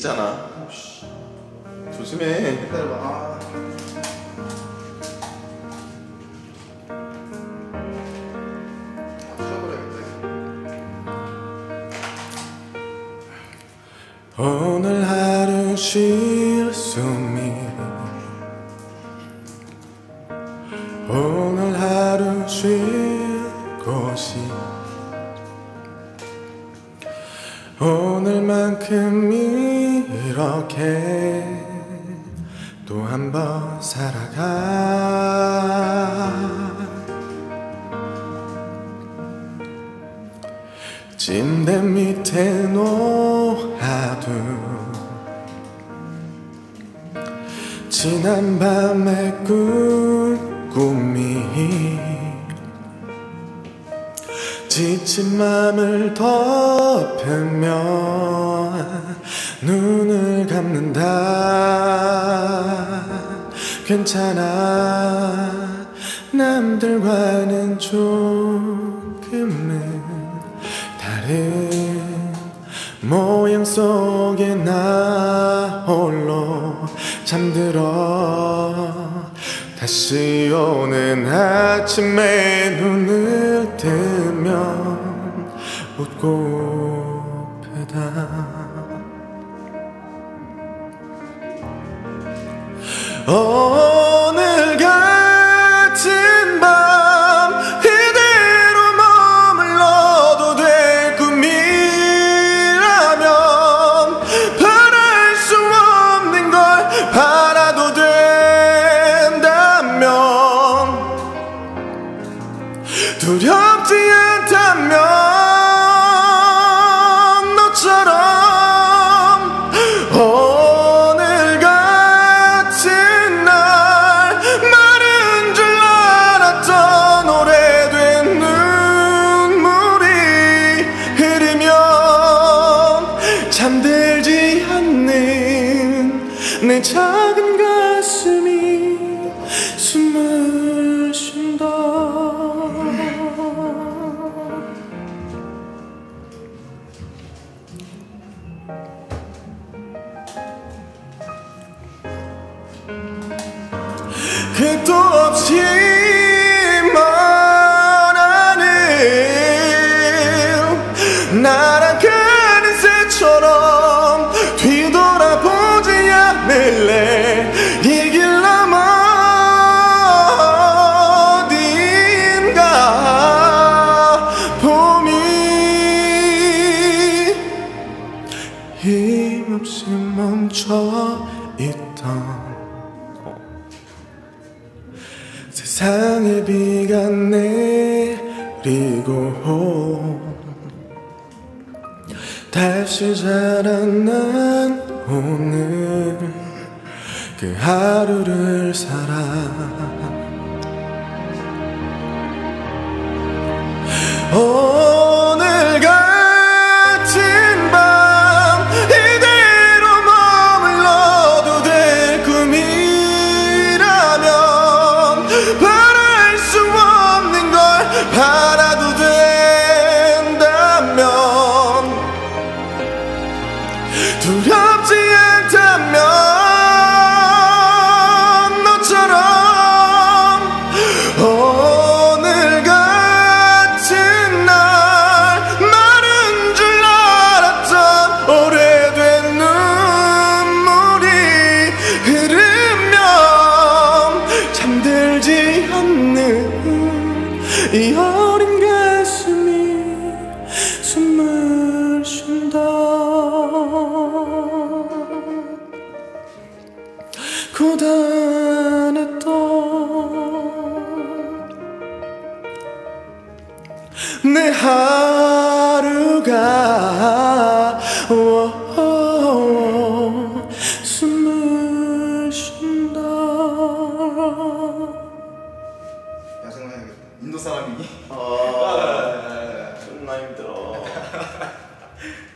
있잖아. 조심해. 기다려봐. 아. 오늘 하루 쉴 숨 오늘만큼 이렇게 또 한 번 살아가. 침대 밑에 놓아둔 지난 밤의 꾼 꿈이 지친 맘을 덮으며 눈을 감는다. 괜찮아. 남들과는 조금은 다른 모양 속에 나 홀로 잠들어 다시 오는 아침에 눈을 뜨면 웃고프다. 오 잠들지 않는 내 작은 가슴이 숨을 쉰다. 끝도 없이 말하는 날아가는 새처럼 힘없이 멈춰 있던 세상에 비가 내리고 다시 자라난 오늘 그 하루를 살아 두렵지 않다면 내 하루가 숨을 쉰다. 야생만야겠다. 인도 사람이 아. 아, 존나 힘들어.